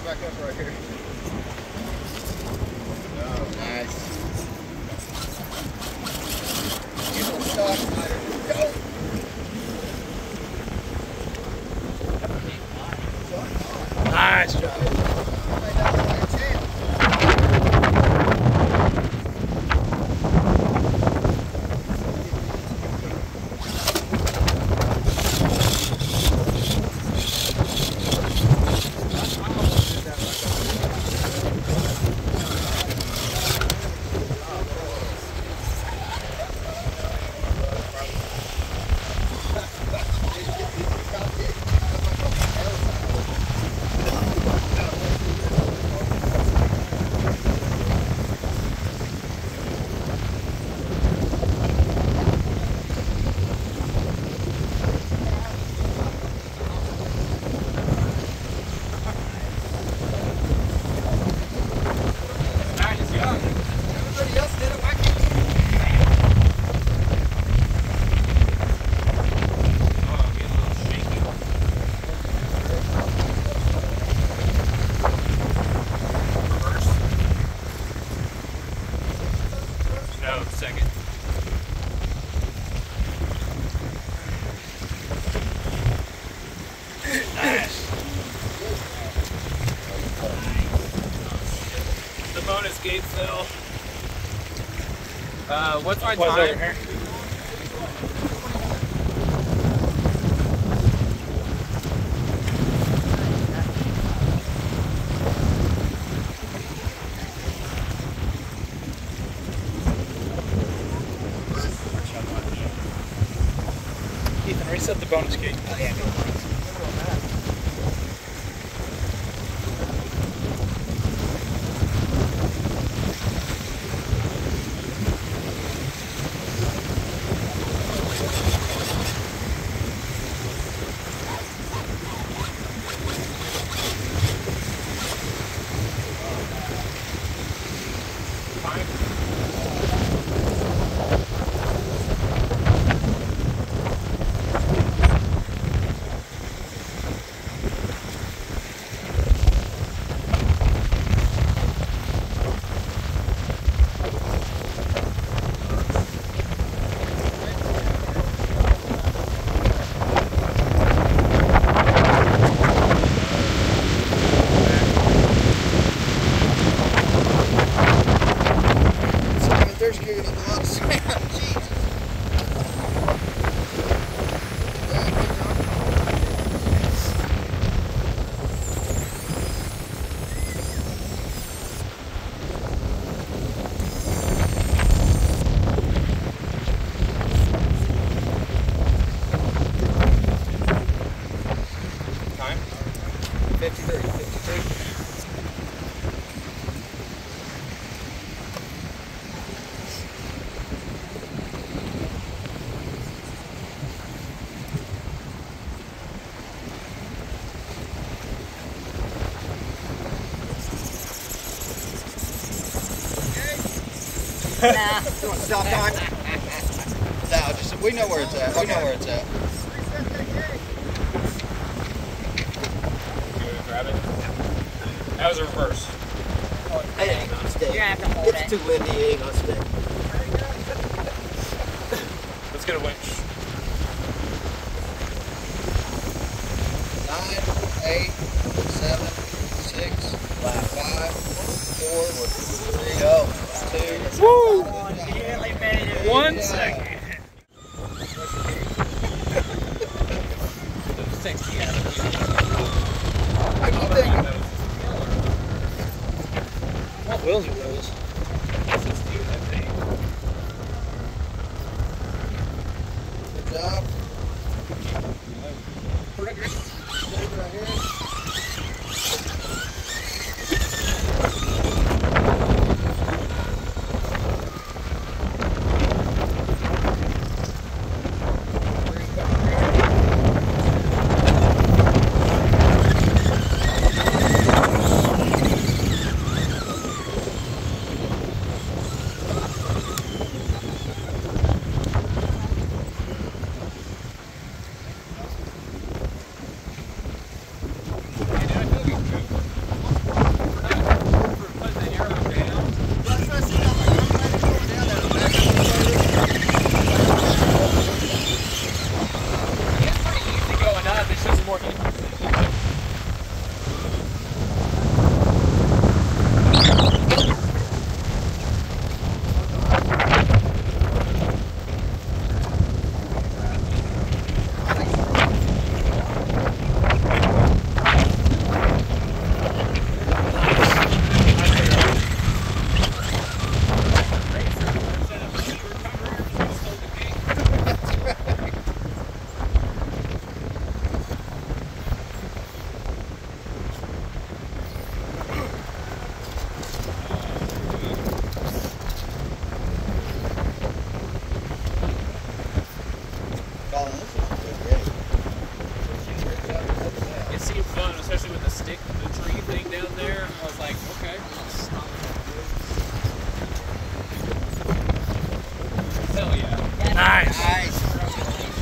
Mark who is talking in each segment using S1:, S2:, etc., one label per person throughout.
S1: brought back up right here.
S2: No, second. The bonus gate fell. Uh, what's my time?
S3: Nah.
S4: Stop time.
S5: No, just we know where it's at. We know where it's at.
S2: It? That was a reverse.
S4: Hey, ain't gonna stick.
S3: You're gonna have to hold
S4: It's
S3: it.
S4: too windy, it ain't gonna stick.
S2: Let's get a winch. Woo!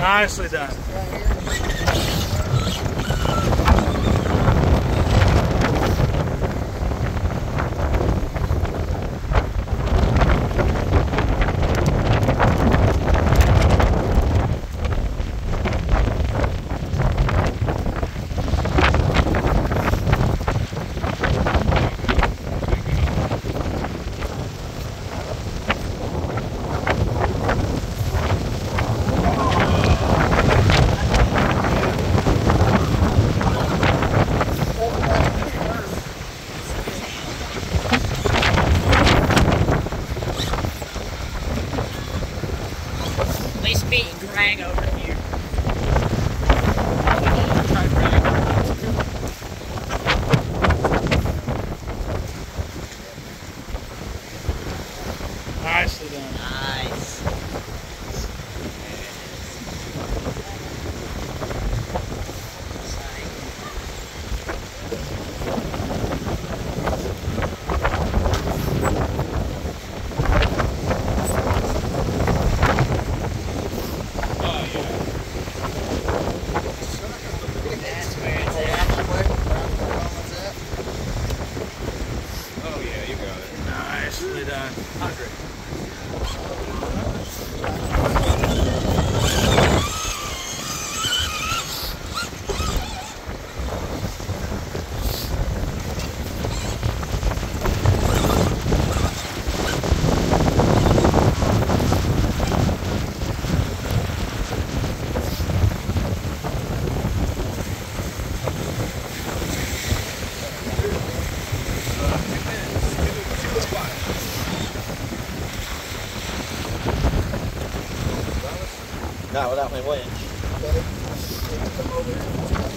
S1: Nicely done.
S4: Not without my winch.
S1: Oh,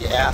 S1: Yeah.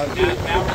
S2: Uh,